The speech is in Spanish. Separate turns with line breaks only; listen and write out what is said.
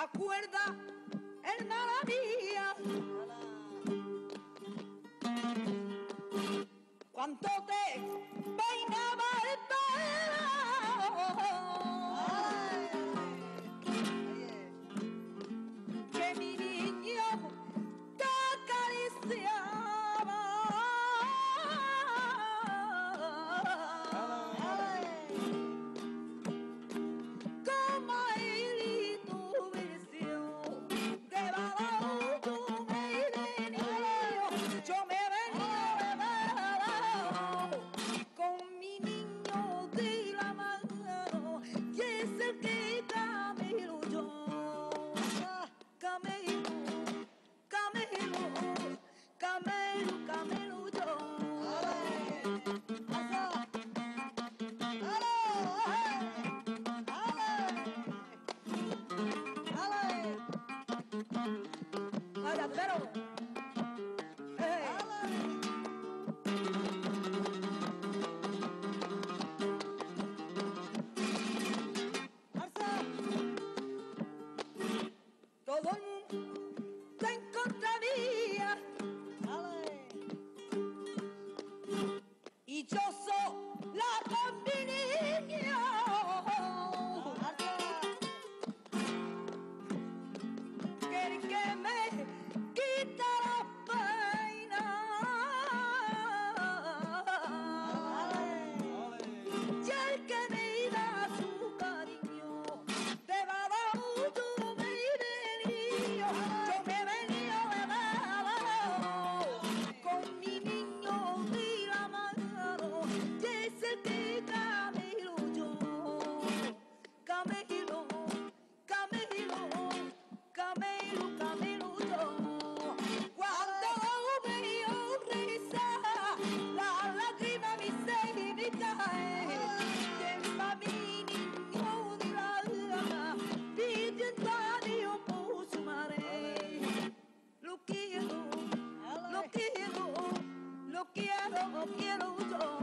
¿Te acuerdas, hermana mía? Cuánto te peinaba el pelo. Que mi niño te acaricia. Now that battle. Todo el mundo. yo quiero yo.